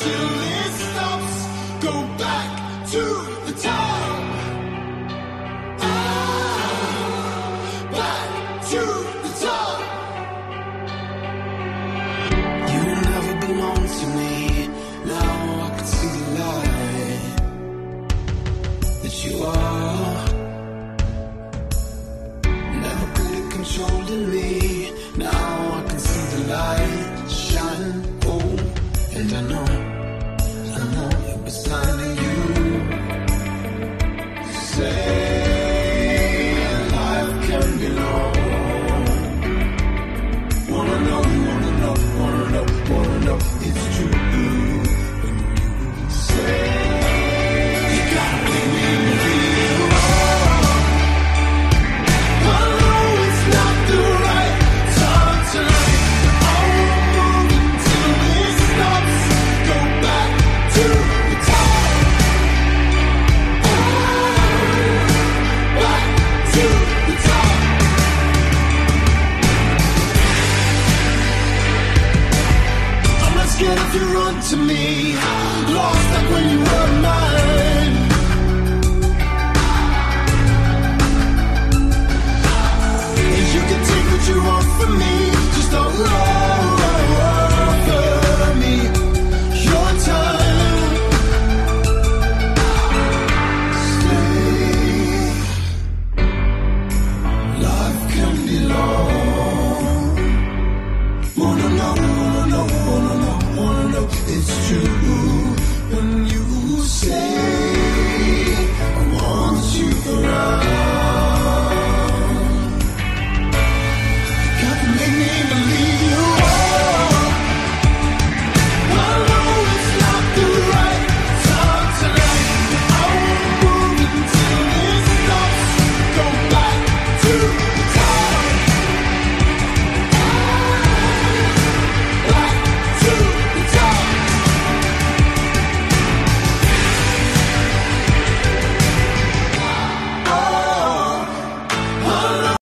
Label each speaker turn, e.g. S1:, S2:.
S1: until it stops. Go back to the top. Ah, back to the top. You never belong to me. Now I can see the light that you are. Never could have controlled me. scared if you run to me.